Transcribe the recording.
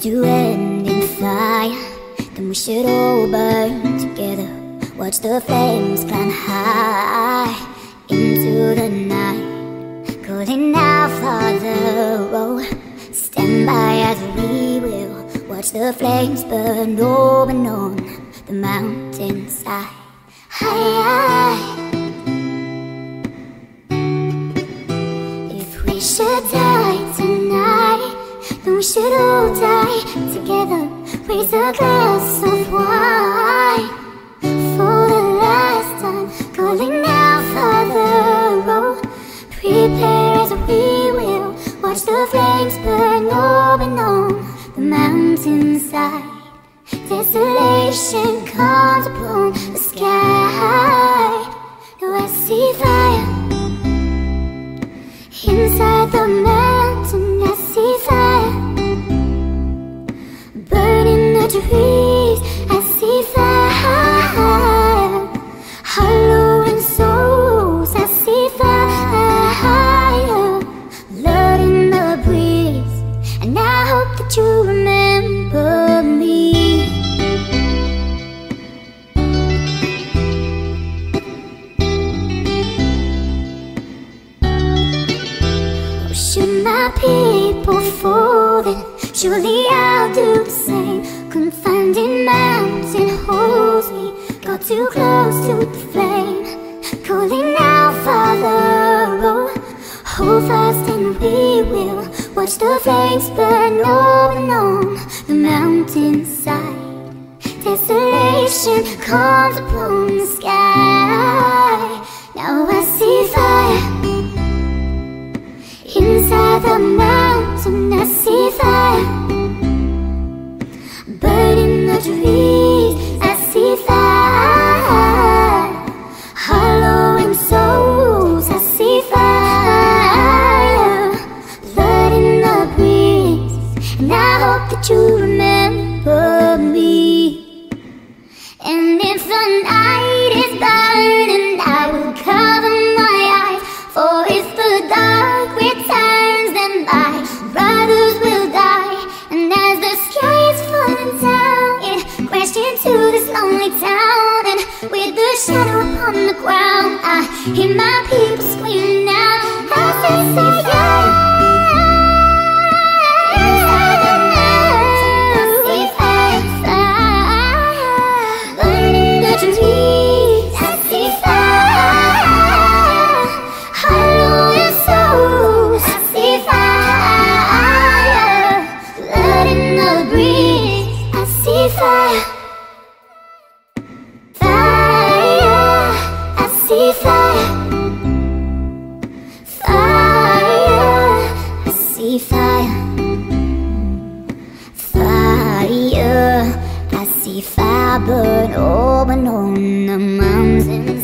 To end in fire. Then we should all burn together. Watch the flames climb high Into the night. Calling out Father, oh Stand by as we will. Watch the flames burn open on the mountainside. High. If we should we should all die together. Raise a glass of wine For the last time. Calling out Father Oh, prepare as we will. Watch the flames burn open on the mountainside. Desolation comes upon the sky. Now I see fire Should my people fall, then surely I'll do the same. Confined in mountain holds me, got too close to the flame. Calling out, Father, oh, hold fast and we will watch the flames burn open on the mountainside. Desolation comes upon the sky. Now I see fire. Inside the mountain I see fire Burning the the shadow upon the ground. I hear my people screaming But oh, but no, the mountains.